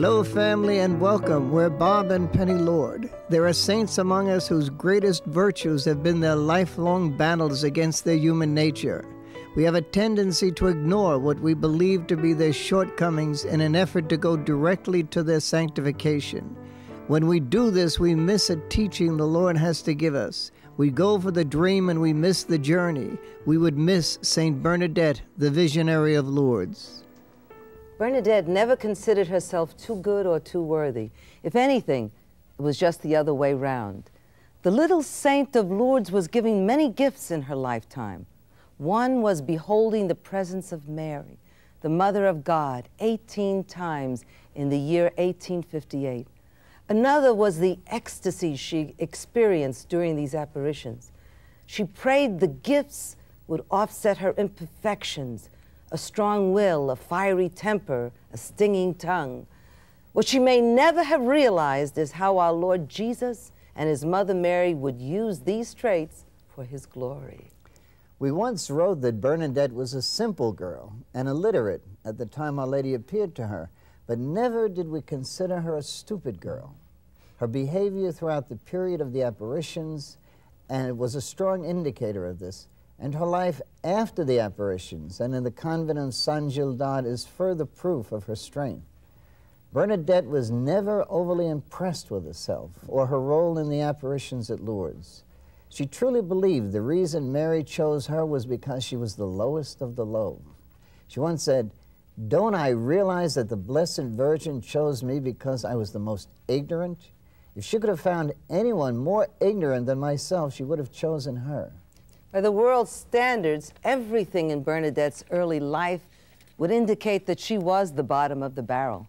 Hello, family, and welcome. We're Bob and Penny Lord. There are saints among us whose greatest virtues have been their lifelong battles against their human nature. We have a tendency to ignore what we believe to be their shortcomings in an effort to go directly to their sanctification. When we do this, we miss a teaching the Lord has to give us. We go for the dream and we miss the journey. We would miss St. Bernadette, the visionary of Lourdes. Bernadette never considered herself too good or too worthy. If anything, it was just the other way round. The little saint of Lourdes was giving many gifts in her lifetime. One was beholding the presence of Mary, the Mother of God, 18 times in the year 1858. Another was the ecstasy she experienced during these apparitions. She prayed the gifts would offset her imperfections, a strong will, a fiery temper, a stinging tongue. What she may never have realized is how our Lord Jesus and his mother Mary would use these traits for his glory. We once wrote that Bernadette was a simple girl and illiterate at the time Our Lady appeared to her, but never did we consider her a stupid girl. Her behavior throughout the period of the apparitions, and it was a strong indicator of this, and her life after the apparitions and in the convent of Saint Gildard is further proof of her strength. Bernadette was never overly impressed with herself or her role in the apparitions at Lourdes. She truly believed the reason Mary chose her was because she was the lowest of the low. She once said, Don't I realize that the Blessed Virgin chose me because I was the most ignorant? If she could have found anyone more ignorant than myself, she would have chosen her. By the world's standards, everything in Bernadette's early life would indicate that she was the bottom of the barrel.